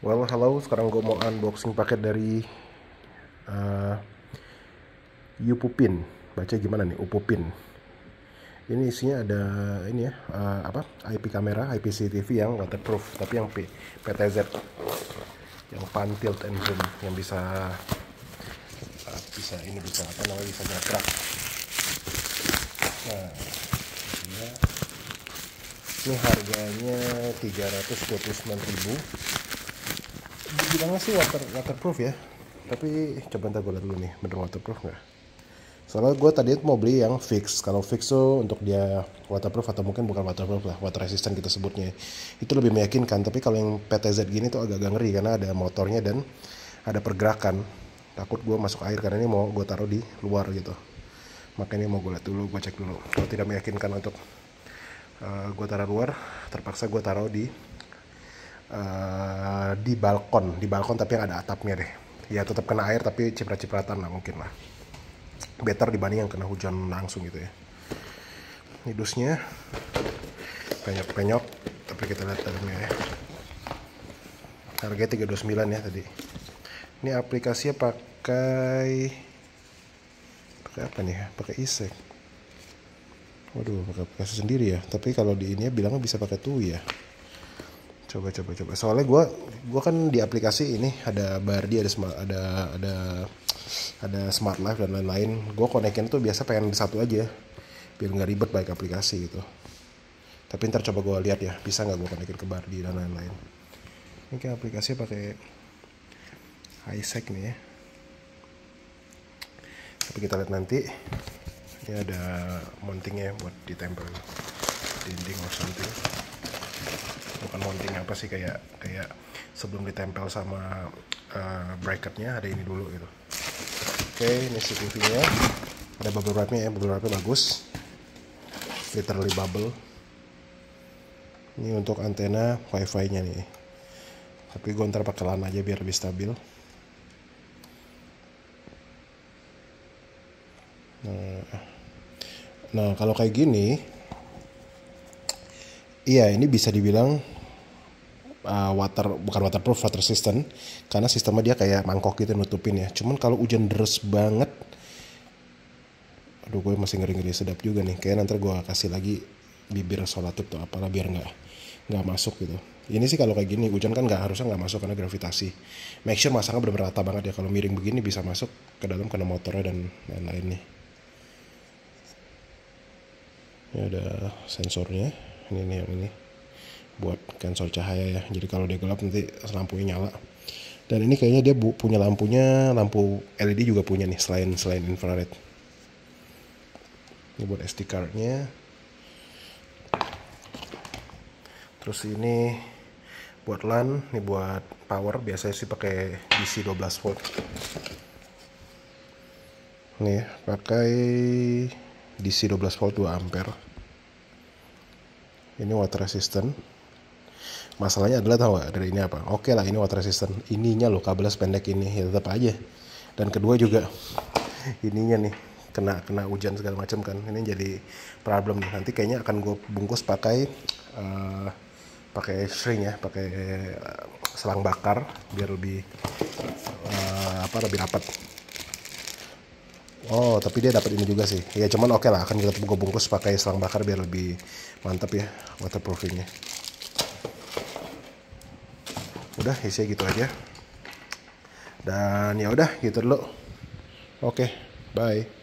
Well, hello. Sekarang gue mau unboxing paket dari uh, Upupin. Baca gimana nih? Upupin. Ini isinya ada ini ya, uh, apa? IP kamera, IP CCTV yang waterproof, tapi yang P PTZ, yang pan tilt and zoom, yang bisa uh, bisa ini bisa apa namanya bisa gerak-gerak. Nah, ini, ini harganya 329.000 bilangnya sih water waterproof ya. Tapi coba ntar gue lihat dulu nih bener waterproof nggak? Soalnya gue tadi mau beli yang fix. Kalau fix tuh untuk dia waterproof atau mungkin bukan waterproof lah water resistant kita sebutnya. Itu lebih meyakinkan tapi kalau yang PTZ gini tuh agak-agak ngeri karena ada motornya dan ada pergerakan. Takut gue masuk air karena ini mau gue taruh di luar gitu. Makanya mau gue lihat dulu gue cek dulu. Kalau tidak meyakinkan untuk uh, gue taruh luar terpaksa gue taruh di uh, di balkon di balkon tapi yang ada atapnya deh. Ya tetap kena air tapi ciprat-cipratan lah mungkin lah. Better dibanding yang kena hujan langsung gitu ya. Ini dusnya penyok-penyok tapi kita lihat dalamnya ya. Harganya 329 ya tadi. Ini aplikasinya pakai pakai apa nih ya? Pakai isek waduh pakai aplikasi sendiri ya. Tapi kalau di ini ya bilangnya bisa pakai TUI ya coba coba coba. Soalnya gue gue kan di aplikasi ini ada Bardi ada smart ada ada ada smart life dan lain-lain. Gue konekin tuh biasa pengen satu aja biar nggak ribet baik aplikasi gitu. Tapi ntar coba gue lihat ya bisa nggak gue konekin ke Bardi dan lain-lain. Ini kayak aplikasi pakai highsec nih ya. Tapi kita lihat nanti. Ini ada mountingnya buat ditempel dinding or something bukan mounting apa sih? Kayak kayak sebelum ditempel sama uh, bracketnya ada ini dulu gitu. Oke ini CCTV nya ada bubble wrapnya ya bubble wrapnya bagus. Literally bubble. Ini untuk antena wifi nya nih. Tapi gue ntar pakai LAN aja biar lebih stabil. Nah nah kalau kayak gini Iya, ini bisa dibilang uh, water bukan waterproof, water resistant karena sistemnya dia kayak mangkok gitu nutupin ya. Cuman kalau hujan deras banget, aduh gue masih ngeri-ngeri sedap juga nih. Kayak nanti gue kasih lagi bibir solatif tuh apalah biar nggak nggak masuk gitu. Ini sih kalau kayak gini hujan kan nggak harusnya nggak masuk karena gravitasi. Make sure masangnya benar-benar rata banget ya. Kalau miring begini bisa masuk ke dalam kena motornya dan lain-lain nih. Ini ada sensornya ini nih yang ini buat cancel cahaya ya. Jadi kalau dia gelap nanti lampunya nyala. Dan ini kayaknya dia punya lampunya lampu LED juga punya nih selain selain infrared. Ini buat SD cardnya. Terus ini buat LAN ini buat power. Biasanya sih pakai DC 12 volt. Nih pakai DC 12 volt 2 ampere. Ini water resistant masalahnya adalah tahu gak dari ini apa? Oke lah ini water resistant. Ininya loh kabelnya sependek ini ya tetap aja. Dan kedua juga ininya nih kena kena hujan segala macam kan. Ini jadi problem nih. Nanti kayaknya akan gue bungkus pakai uh, pakai string ya pakai uh, selang bakar biar lebih uh, apa lebih rapat. Oh, tapi dia dapat ini juga sih. Ya cuman oke okay lah, akan kita gue bungkus pakai selang bakar biar lebih mantap ya waterproofingnya. Udah isinya gitu aja. Dan ya udah gitu dulu. Oke, bye.